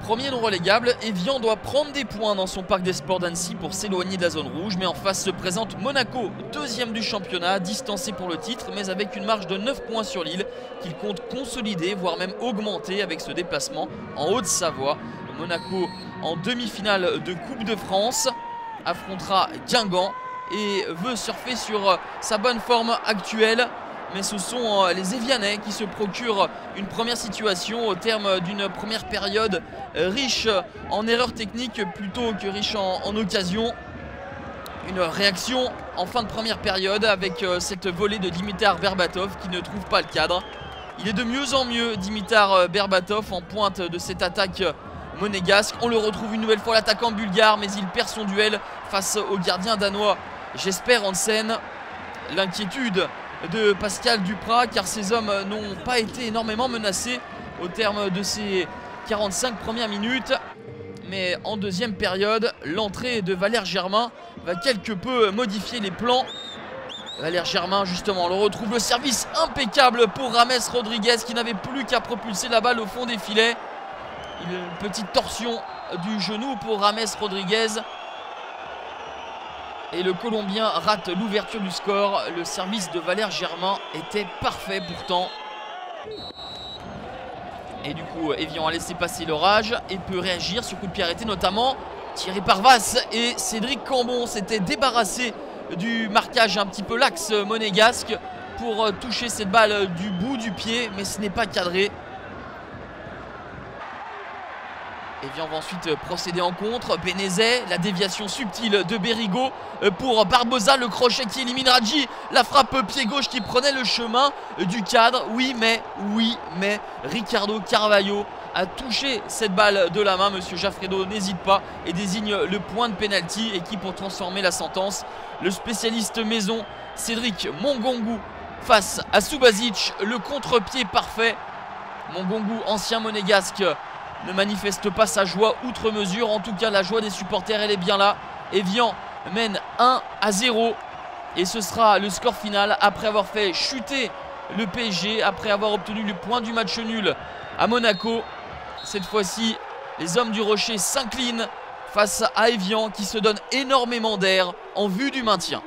premier non relégable, Evian doit prendre des points dans son parc des sports d'Annecy pour s'éloigner de la zone rouge. Mais en face se présente Monaco, deuxième du championnat, distancé pour le titre, mais avec une marge de 9 points sur l'île qu'il compte consolider, voire même augmenter avec ce déplacement en Haute-Savoie. Monaco en demi-finale de Coupe de France affrontera Guingamp et veut surfer sur sa bonne forme actuelle mais ce sont euh, les Evianais qui se procurent une première situation au terme d'une première période euh, riche en erreurs techniques plutôt que riche en, en occasions. Une réaction en fin de première période avec euh, cette volée de Dimitar Berbatov qui ne trouve pas le cadre. Il est de mieux en mieux Dimitar Berbatov en pointe de cette attaque monégasque. On le retrouve une nouvelle fois l'attaquant bulgare mais il perd son duel face au gardien danois. J'espère en scène l'inquiétude de Pascal Duprat car ces hommes n'ont pas été énormément menacés au terme de ces 45 premières minutes. Mais en deuxième période, l'entrée de Valère Germain va quelque peu modifier les plans. Valère Germain, justement, le retrouve. Le service impeccable pour Rames Rodriguez qui n'avait plus qu'à propulser la balle au fond des filets. Une petite torsion du genou pour Rames Rodriguez. Et le Colombien rate l'ouverture du score. Le service de Valère Germain était parfait pourtant. Et du coup, Evian a laissé passer l'orage et peut réagir sur coup de pied arrêté, notamment Thierry Parvas et Cédric Cambon s'étaient débarrassés du marquage un petit peu laxe monégasque pour toucher cette balle du bout du pied, mais ce n'est pas cadré. Et on va ensuite euh, procéder en contre. Benezet, la déviation subtile de Berigo euh, pour Barbosa, le crochet qui élimine Raji. La frappe pied gauche qui prenait le chemin euh, du cadre. Oui, mais, oui, mais Ricardo Carvalho a touché cette balle de la main. Monsieur Jaffredo n'hésite pas et désigne le point de pénalty et qui pour transformer la sentence. Le spécialiste maison Cédric Mongongu face à Subasic. Le contre-pied parfait. Mongongu, ancien monégasque ne manifeste pas sa joie outre mesure. En tout cas, la joie des supporters, elle est bien là. Evian mène 1 à 0. Et ce sera le score final après avoir fait chuter le PSG, après avoir obtenu le point du match nul à Monaco. Cette fois-ci, les hommes du Rocher s'inclinent face à Evian qui se donne énormément d'air en vue du maintien.